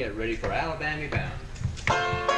Get ready for Alabama bound.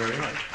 very much.